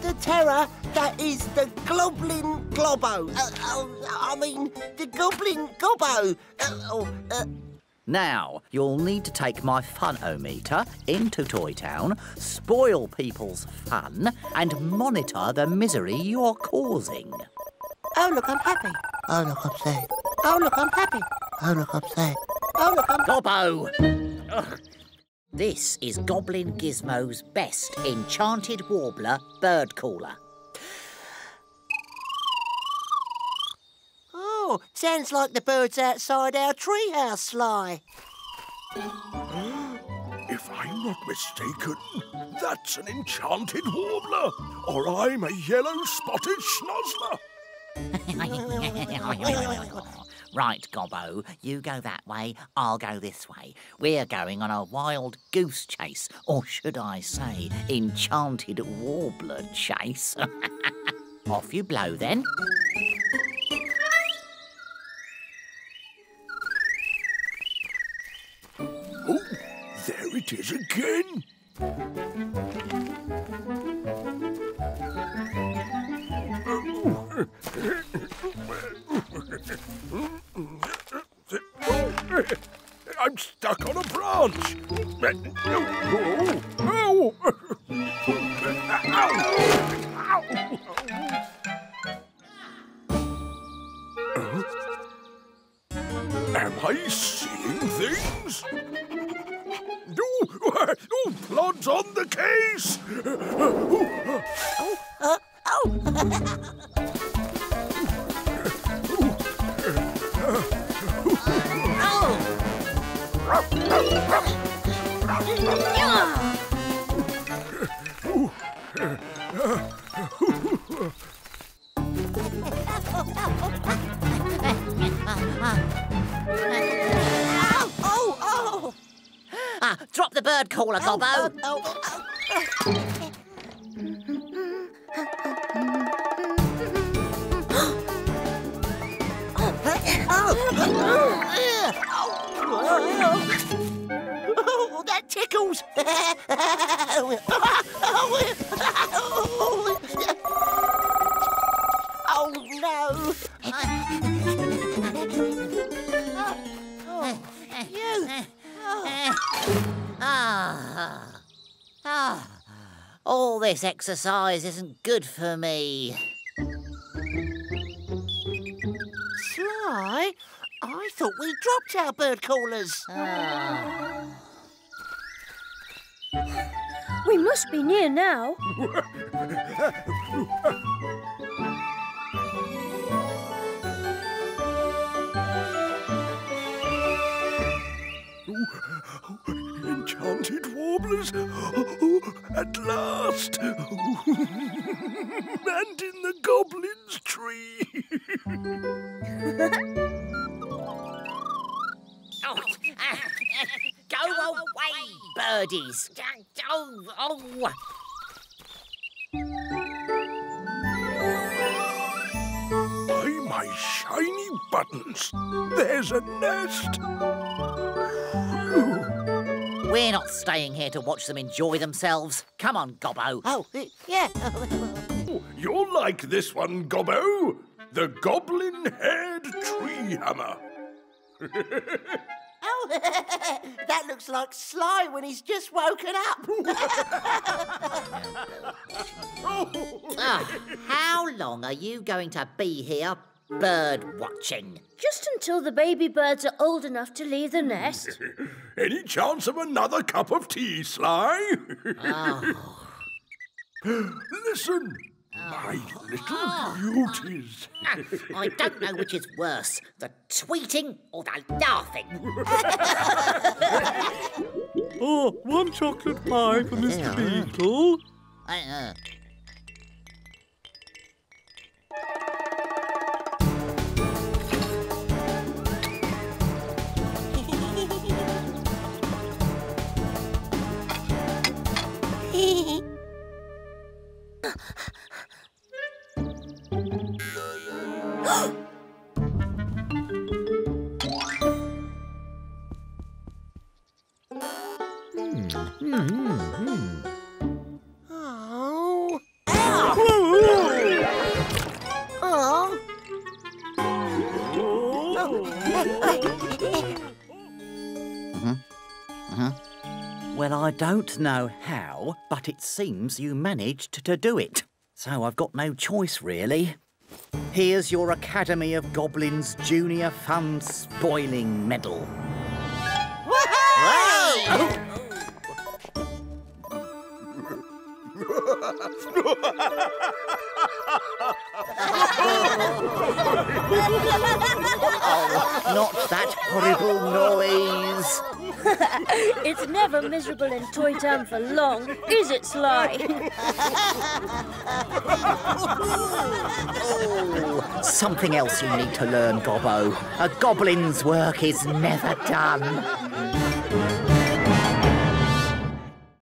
The terror that is the Goblin Globo. Uh, oh, I mean, the Goblin Gobbo. Uh, oh, uh, Now, you'll need to take my fun-o-meter into Toy Town, spoil people's fun, and monitor the misery you're causing. oh, look, I'm happy. Oh, look, I'm sad. Oh, look, I'm happy. Oh, look, I'm sad. Oh, look, I'm... Gobbo! Ugh. This is Goblin Gizmo's best enchanted warbler bird caller. Oh, sounds like the birds outside our treehouse, Sly. If I'm not mistaken, that's an enchanted warbler, or I'm a yellow spotted schnozzler. right, Gobbo, you go that way, I'll go this way. We're going on a wild goose chase, or should I say, enchanted warbler chase. Off you blow then. Oh, there it is again. I'm Ow! Am I seeing things? Oh, oh, Plod's on the case! Ah, drop the bird caller, Gobbo. Oh, oh, oh. oh. Oh, that tickles! Oh no! Oh, you! Ah. Ah. All this exercise isn't good for me. Sly, I thought we dropped our bird callers. Ah. We must be near now. Enchanted warblers! Oh, at last! and in the goblin's tree! birdies. Oh, oh. By my shiny buttons! There's a nest! Phew. We're not staying here to watch them enjoy themselves. Come on, Gobbo. Oh, yeah. Oh, You'll like this one, Gobbo! The goblin-haired tree hammer! Oh, that looks like Sly when he's just woken up. Ah, how long are you going to be here bird watching? Just until the baby birds are old enough to leave the nest. Any chance of another cup of tea, Sly? Listen, my little beauties. Ah, I don't know which is worse, the tweeting or the laughing. Oh, one chocolate pie for Mr. Beetle. Uh, oh. Mm-hmm. Well, I don't know how, but it seems you managed to do it. So I've got no choice, really. Here's your Academy of Goblins Junior Fun Spoiling Medal. Not that horrible noise. It's never miserable in Toy Town for long, is it, Sly? Something else you need to learn, Gobbo. A goblin's work is never done.